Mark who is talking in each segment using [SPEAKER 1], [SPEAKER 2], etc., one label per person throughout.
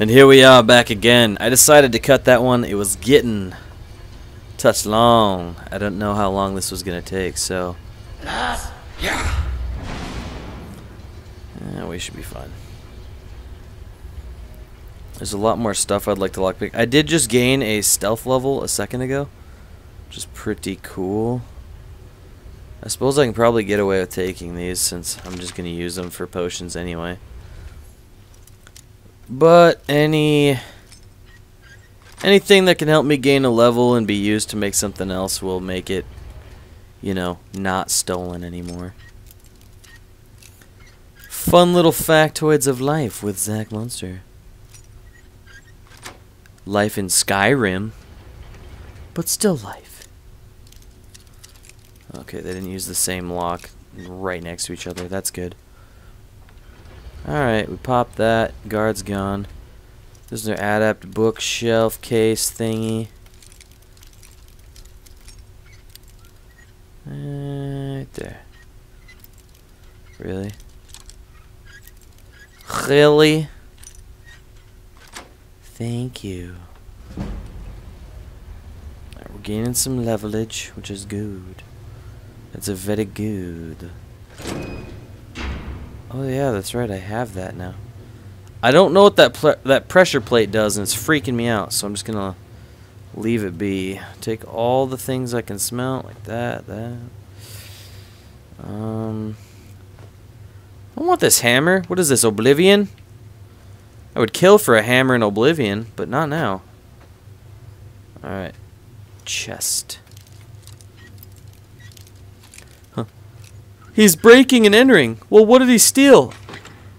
[SPEAKER 1] And here we are back again. I decided to cut that one. It was getting touch long. I don't know how long this was going to take, so. Yeah. we should be fine. There's a lot more stuff I'd like to lockpick. I did just gain a stealth level a second ago, which is pretty cool. I suppose I can probably get away with taking these since I'm just going to use them for potions anyway. But any anything that can help me gain a level and be used to make something else will make it, you know, not stolen anymore. Fun little factoids of life with Zachmunzter. Life in Skyrim, but still life. Okay, they didn't use the same lock right next to each other. That's good. Alright, we popped that. Guard's gone. There's an adept bookshelf case thingy. Right there. Really? Really? Thank you. Right, we're gaining some levelage, which is good. That's a very good. Oh yeah, that's right. I have that now. I don't know what that that pressure plate does, and it's freaking me out. So I'm just gonna leave it be. Take all the things I can smell, like that, that. Um, I want this hammer. What is this, Oblivion? I would kill for a hammer in Oblivion, but not now. Alright. Chest. He's breaking and entering. Well, what did he steal?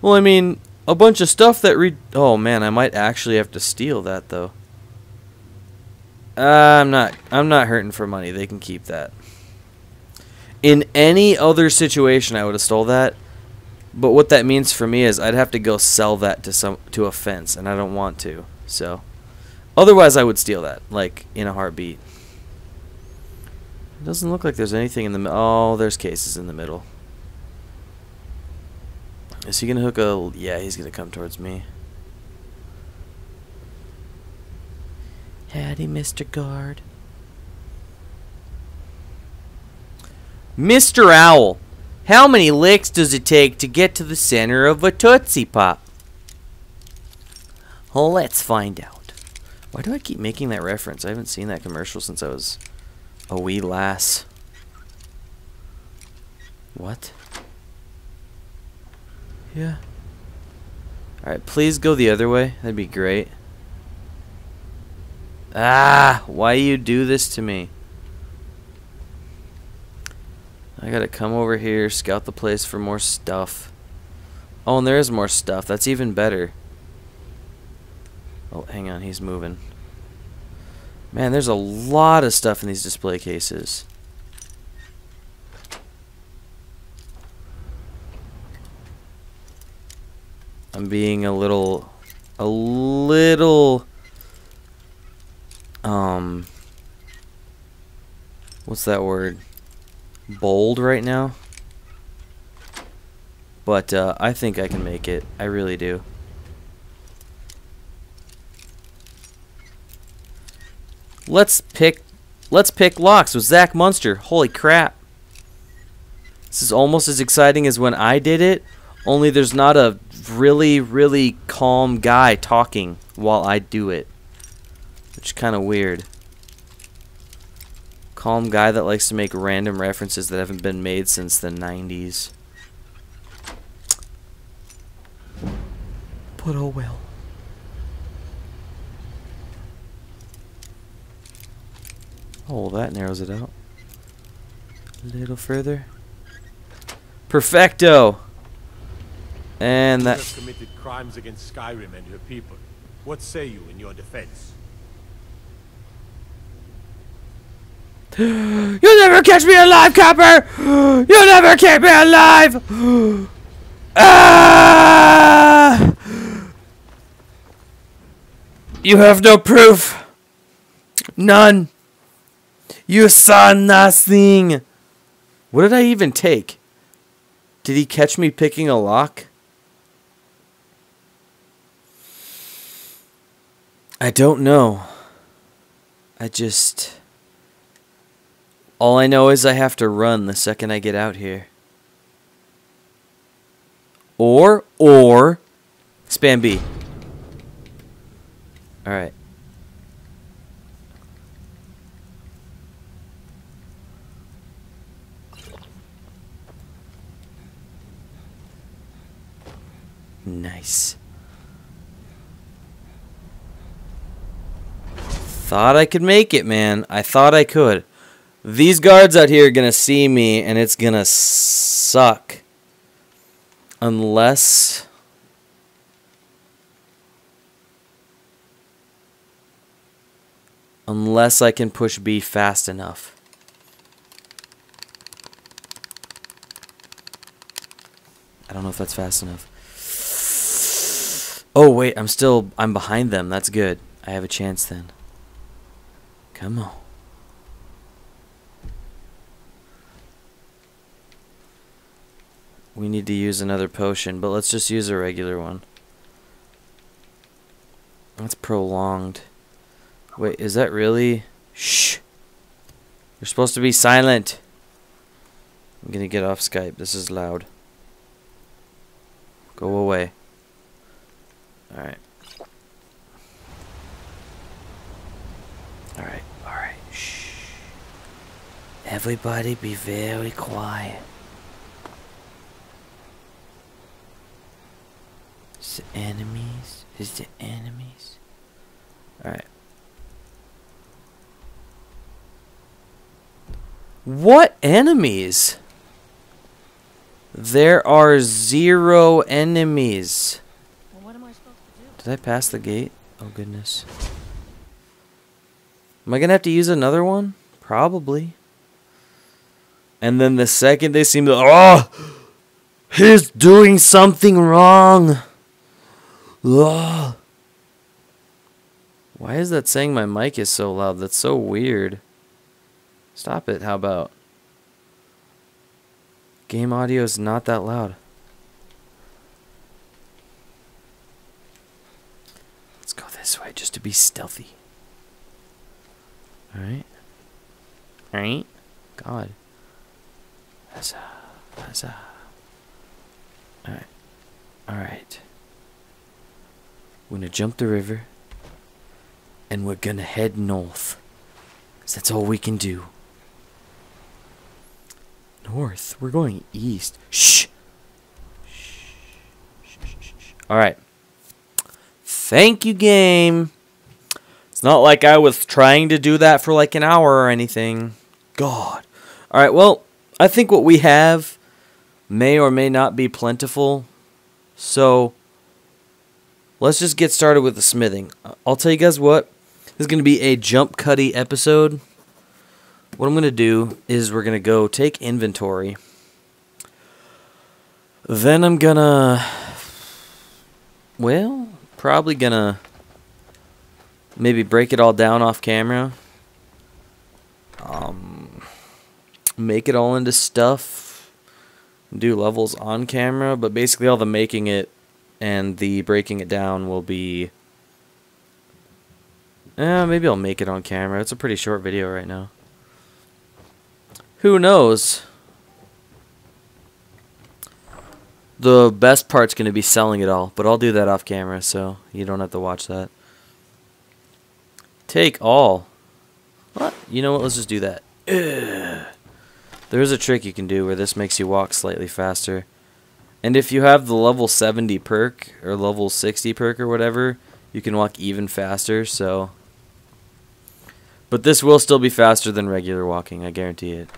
[SPEAKER 1] Well, I mean, a bunch of stuff that re- Oh, man, I might actually have to steal that, though. Uh, I'm not. I'm not hurting for money. They can keep that. In any other situation, I would have stole that. But what that means for me is I'd have to go sell that to some to a fence, and I don't want to. So, otherwise, I would steal that, like in a heartbeat. It doesn't look like there's anything in the middle. Oh, there's cases in the middle. Is he going to hook a... Yeah, he's going to come towards me. Howdy, Mr. Guard. Mr. Owl, how many licks does it take to get to the center of a Tootsie Pop? Let's find out. Why do I keep making that reference? I haven't seen that commercial since I was a wee lass. What? Yeah. Alright, please go the other way. That'd be great. Ah! Why you do this to me? I gotta come over here, scout the place for more stuff. Oh, and there is more stuff. That's even better. Oh, hang on. He's moving. Man, there's a lot of stuff in these display cases. I'm being a little, a little, um, what's that word? Bold right now. But uh, I think I can make it. I really do. Let's pick let's pick locks with Zachmunzter. Holy crap. This is almost as exciting as when I did it, only there's not a really, really calm guy talking while I do it. Which is kind of weird. Calm guy that likes to make random references that haven't been made since the 90s. But oh well. Oh, that narrows it out. A little further. Perfecto! And that...
[SPEAKER 2] You committed crimes against Skyrim and her people. What say you in your defense?
[SPEAKER 1] You'll never catch me alive, Copper! You'll never keep me alive! ah! You have no proof. None. You saw nothing. What did I even take? Did he catch me picking a lock? I don't know. I just. All I know is I have to run the second I get out here. Or, or, spam B. Alright. Nice. Thought I could make it, man. I thought I could. These guards out here are going to see me, and it's going to suck. Unless... Unless I can push B fast enough. I don't know if that's fast enough. Oh, wait, I'm still... I'm behind them. That's good. I have a chance then. Come on. We need to use another potion, but let's just use a regular one. That's prolonged. Wait, is that really... Shh! You're supposed to be silent! I'm gonna get off Skype. This is loud. Go away. Alright. Alright, alright. Shh. Everybody be very quiet. Is the enemies? Is the enemies? Alright. What enemies? There are zero enemies.
[SPEAKER 3] Well, what am I supposed to do?
[SPEAKER 1] Did I pass the gate? Oh goodness. Am I gonna have to use another one? Probably. And then the second they seem to Oh He's doing something wrong. Oh. Why is that saying my mic is so loud? That's so weird. Stop it, how about? Game audio is not that loud. Let's go this way just to be stealthy. Alright. Alright. God. Huzzah. Huzzah. Alright. Alright. We're gonna jump the river. And we're gonna head north. Cause that's all we can do. North? We're going east. Shh! Shh. Shh, shh, shh, shh. Alright. Thank you, game. It's not like I was trying to do that for like an hour or anything. God. Alright, well, I think what we have may or may not be plentiful. So, let's just get started with the smithing. I'll tell you guys what. This is going to be a jump cutty episode. What I'm going to do is we're going to go take inventory. Then I'm going to... Well, probably to maybe break it all down off camera. Um, make it all into stuff. Do levels on camera, but basically all the making it and the breaking it down will be... Eh, maybe I'll make it on camera. It's a pretty short video right now. Who knows? The best part's going to be selling it all, but I'll do that off camera, so you don't have to watch that. Take all. What? You know what? Let's just do that. There is a trick you can do where this makes you walk slightly faster. And if you have the level 70 perk, or level 60 perk or whatever, you can walk even faster, so... But this will still be faster than regular walking, I guarantee it.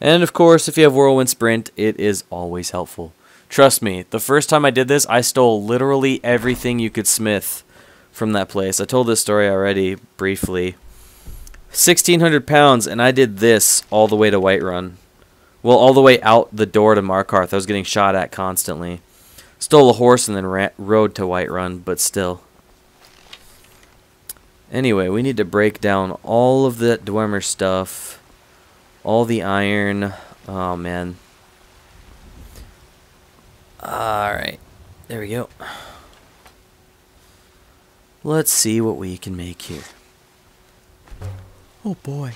[SPEAKER 1] And of course, if you have Whirlwind Sprint, it is always helpful. Trust me, the first time I did this, I stole literally everything you could smith from that place. I told this story already, briefly. 1,600 pounds, and I did this all the way to Whiterun. Well, all the way out the door to Markarth. I was getting shot at constantly. Stole a horse and then ran, rode to Whiterun, but still. Anyway, we need to break down all of that Dwemer stuff. All the iron. Oh, man. Alright. There we go. Let's see what we can make here. Oh boy.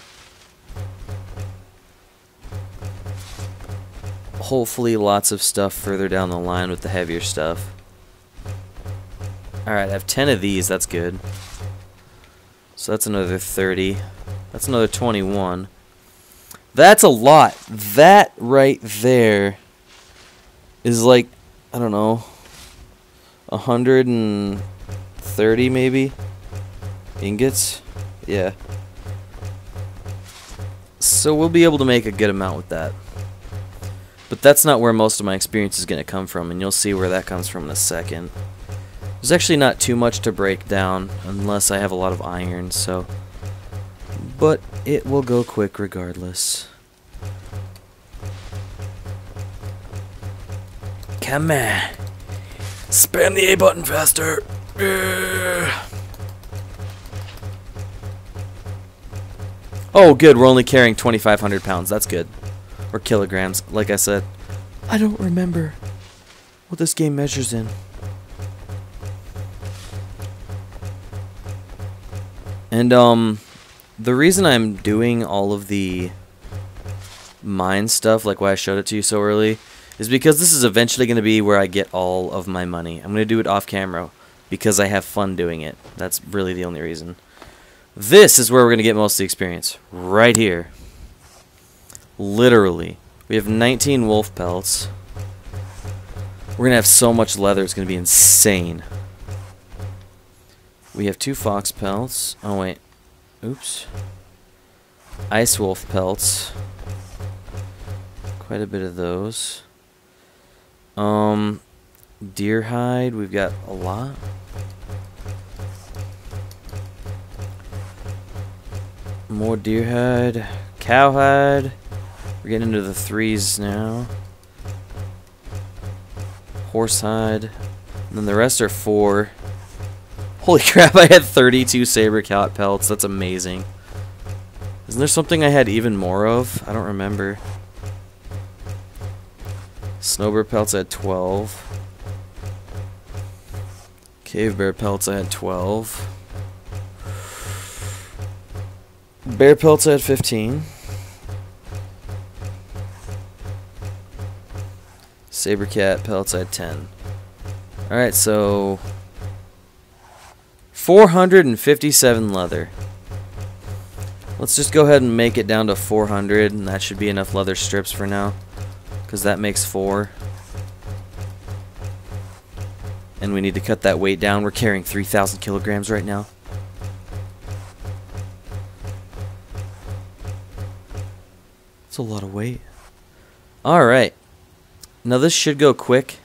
[SPEAKER 1] Hopefully lots of stuff further down the line with the heavier stuff. Alright, I have 10 of these, that's good. So that's another 30. That's another 21. That's a lot. That right there is like, I don't know, 130 maybe ingots. Yeah. So we'll be able to make a good amount with that. But that's not where most of my experience is going to come from, and you'll see where that comes from in a second. There's actually not too much to break down unless I have a lot of iron, so... But it will go quick regardless. Come on. Spam the A button faster. Oh, good. We're only carrying 2,500 pounds. That's good. Or kilograms. Like I said, I don't remember what this game measures in. And, um, the reason I'm doing all of the mine stuff, like why I showed it to you so early, is because this is eventually going to be where I get all of my money. I'm going to do it off camera because I have fun doing it. That's really the only reason. This is where we're going to get most of the experience. Right here. Literally. We have 19 wolf pelts. We're going to have so much leather, it's going to be insane. We have two fox pelts. Oh, wait. Oops. Ice wolf pelts. Quite a bit of those. Um, deer hide, we've got a lot. More deer hide. Cowhide. We're getting into the threes now. Horse hide. And then the rest are four. Holy crap, I had 32 saber cat pelts. That's amazing. Isn't there something I had even more of? I don't remember. Snowbear pelts had 12. Cave bear pelts I had 12. Bear pelts I had 15. Saber cat pelts had 10. Alright, so 457 leather. Let's just go ahead and make it down to 400, and that should be enough leather strips for now. Because that makes four. And we need to cut that weight down. We're carrying 3,000 kilograms right now. That's a lot of weight. Alright. Now this should go quick.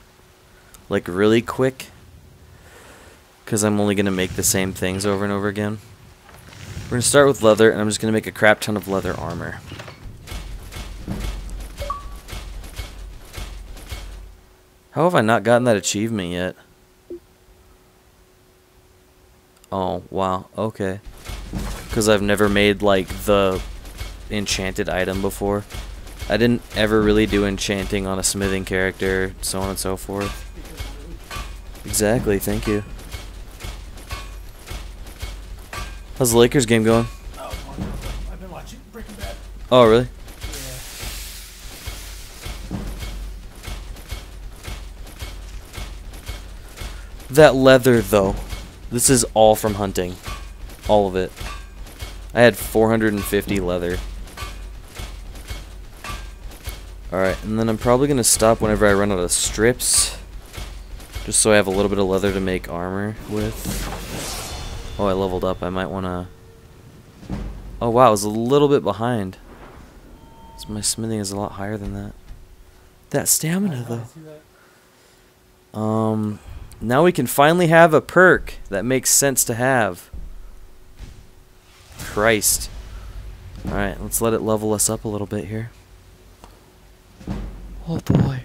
[SPEAKER 1] Like really quick. Because I'm only going to make the same things over and over again. We're going to start with leather, and I'm just going to make a crap ton of leather armor. How have I not gotten that achievement yet? Oh, wow. Okay. Because I've never made, like, the enchanted item before. I didn't ever really do enchanting on a smithing character, so on and so forth. Exactly, thank you. How's the Lakers game going?
[SPEAKER 4] Oh, wonderful. I've been watching Breaking Bad.
[SPEAKER 1] Oh, really? That leather, though. This is all from hunting. All of it. I had 450 leather. Alright, and then I'm probably going to stop whenever I run out of strips. Just so I have a little bit of leather to make armor with. Oh, I leveled up. I might want to... Oh, wow, I was a little bit behind. So my smithing is a lot higher than that. That stamina, though. Um, now we can finally have a perk that makes sense to have. Christ. Alright, let's let it level us up a little bit here. Oh boy.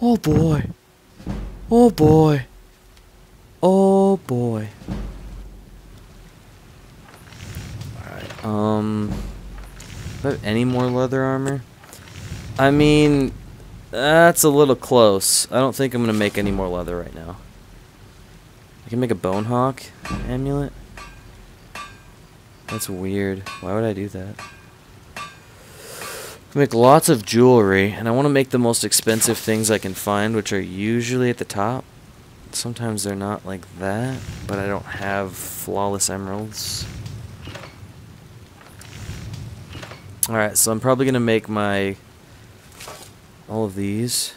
[SPEAKER 1] Oh boy. Oh boy. Oh boy. Alright, um... Do I have any more leather armor? I mean, that's a little close. I don't think I'm going to make any more leather right now. I can make a bone hawk amulet. That's weird. Why would I do that? I Make lots of jewelry, and I want to make the most expensive things I can find, which are usually at the top. Sometimes they're not like that, but I don't have flawless emeralds. Alright, so I'm probably going to make my... all of these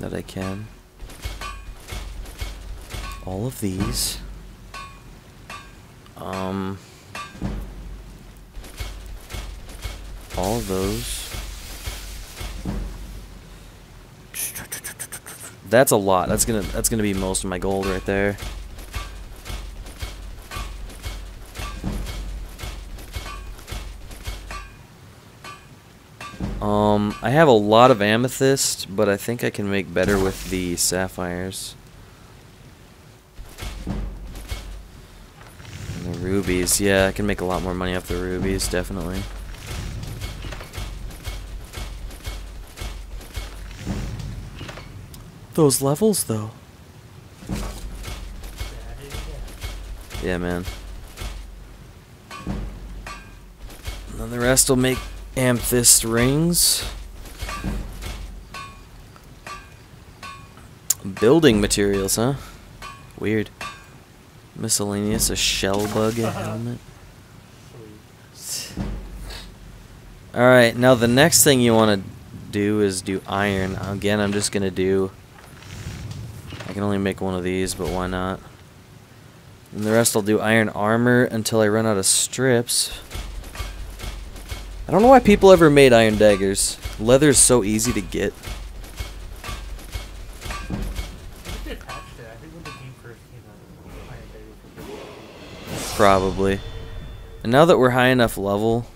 [SPEAKER 1] that I can. All of these. Um... all of those. That's a lot. That's gonna that's gonna be most of my gold right there. I have a lot of amethyst, but I think I can make better with the sapphires. And the rubies, yeah, I can make a lot more money off the rubies, definitely. Those levels, though. Yeah, man. And then the rest will make amethyst rings. Building materials, huh? Weird. Miscellaneous, a shell bug helmet. Alright, now the next thing you want to do is do iron. Again, I'm just going to do... I can only make one of these, but why not? And the rest I'll do iron armor until I run out of strips. I don't know why people ever made iron daggers. Leather is so easy to get. Probably. And now that we're high enough level,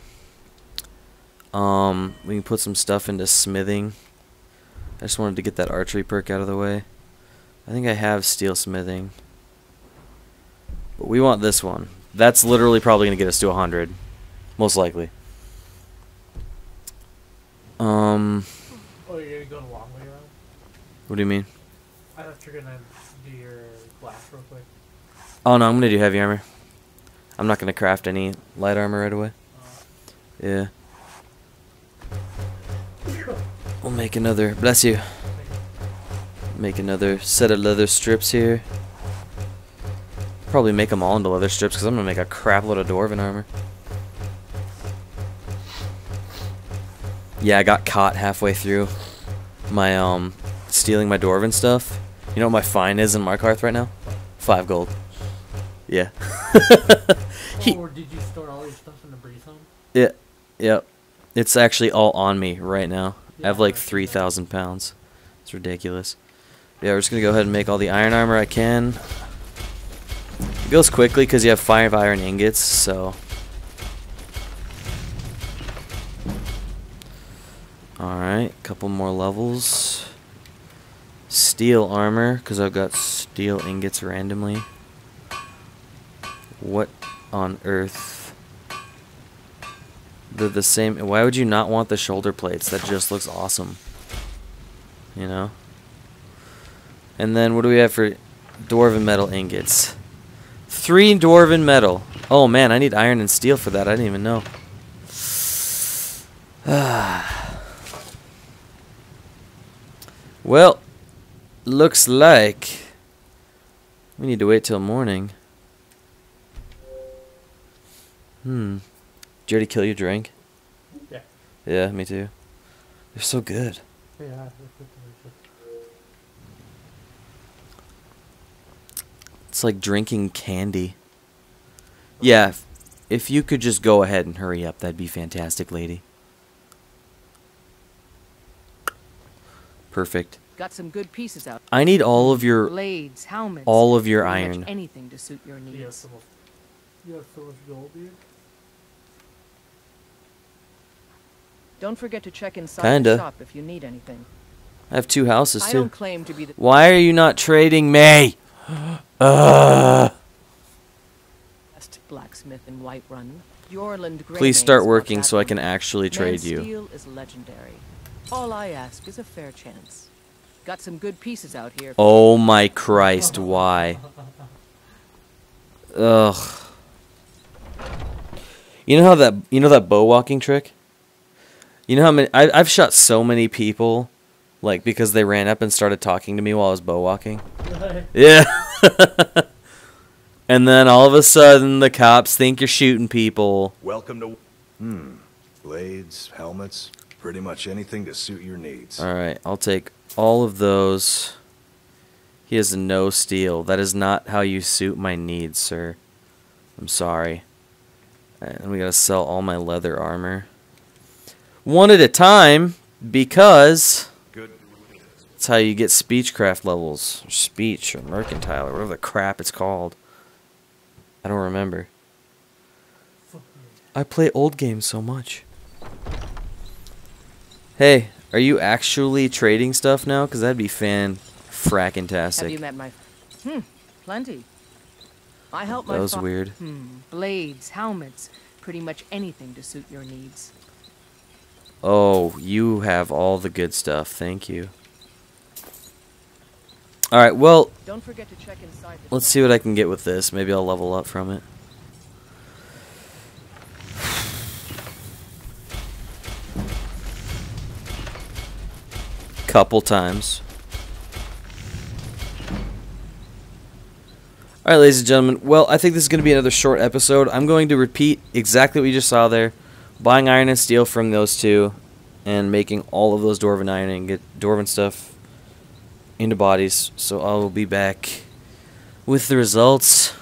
[SPEAKER 1] um, we can put some stuff into smithing. I just wanted to get that archery perk out of the way. I think I have steel smithing. But we want this one. That's literally probably going to get us to 100. Most likely. Um.
[SPEAKER 4] Oh, you're going a long way around?
[SPEAKER 1] What do you mean?
[SPEAKER 4] I thought you were gonna do your glass real quick.
[SPEAKER 1] Oh no, I'm to do heavy armor. I'm not going to craft any light armor right away.
[SPEAKER 4] Uh,
[SPEAKER 1] Yeah. We'll make another. Bless you. Make another set of leather strips here. Probably make them all into leather strips because I'm gonna make a crap load of dwarven armor. Yeah, I got caught halfway through my um stealing my dwarven stuff. You know what my fine is in Markarth right now? Five gold. Yeah. He-
[SPEAKER 4] or did you store all your stuff in the Breezehome?
[SPEAKER 1] Yeah, yep. It's actually all on me right now. I have like
[SPEAKER 4] I see that.
[SPEAKER 1] 3,000 pounds. It's ridiculous. Yeah, we're just going to go ahead and make all the iron armor I can. It goes quickly because you have five iron ingots, so... Alright, couple more levels. Steel armor, because I've got steel ingots randomly. What on earth? They're the same. Why would you not want the shoulder plates? That just looks awesome. You know? And then what do we have for dwarven metal ingots? Three dwarven metal. Oh man, I need iron and steel for that. I didn't even know. Ah. Well, looks like we need to wait till morning. Hmm. Did you already kill your drink?
[SPEAKER 4] Yeah.
[SPEAKER 1] Yeah, me too. They're so good.
[SPEAKER 4] Yeah. that's good to
[SPEAKER 1] It's like drinking candy. Yeah, if, if you could just go ahead and hurry up, that'd be fantastic, lady. Perfect.
[SPEAKER 3] Got some good pieces out.
[SPEAKER 1] I need all of your
[SPEAKER 3] Blades, helmets.
[SPEAKER 1] all of your iron.
[SPEAKER 3] anything to suit your needs.
[SPEAKER 4] so much, you have so much gold, dude.
[SPEAKER 3] Don't forget to check inside
[SPEAKER 1] Kinda.
[SPEAKER 3] the shop if you need anything.
[SPEAKER 1] I have two houses
[SPEAKER 3] I
[SPEAKER 1] too.
[SPEAKER 3] don't claim to be the
[SPEAKER 1] Why are you not trading me? Ugh.
[SPEAKER 3] best blacksmith in Whiterun. Eorlund
[SPEAKER 1] Please start working so I can actually trade you.
[SPEAKER 3] steel is legendary. All I ask is a fair chance. Got some good pieces out here.
[SPEAKER 1] Oh my Christ, why? Ugh. You know how that you know that bow walking trick? You know how many I I've shot so many people like because they ran up and started talking to me while I was bow walking. Yeah. and then all of a sudden the cops think you're shooting people.
[SPEAKER 5] Welcome to. Hmm. Blades, helmets, pretty much anything to suit your needs.
[SPEAKER 1] All right, I'll take all of those. He has no steel. That is not how you suit my needs, sir. I'm sorry. And we gotta sell all my leather armor. One at a time, because that's how you get speechcraft levels. Or speech, or mercantile, or whatever the crap it's called. I don't remember. I play old games so much. Hey, are you actually trading stuff now? Because that'd be fan fracking
[SPEAKER 3] Have you met my... Hmm, plenty. I help my
[SPEAKER 1] That was weird.
[SPEAKER 3] Hmm, blades, helmets, pretty much anything to suit your needs.
[SPEAKER 1] Oh, you have all the good stuff. Thank you. Alright, well,
[SPEAKER 3] Don't forget to check inside
[SPEAKER 1] let's see what I can get with this. Maybe I'll level up from it. Couple times. Alright, ladies and gentlemen. Well, I think this is going to be another short episode. I'm going to repeat exactly what you just saw there. Buying iron and steel from those two. And making all of those Dwarven iron and get Dwarven stuff into bodies. So I will be back with the results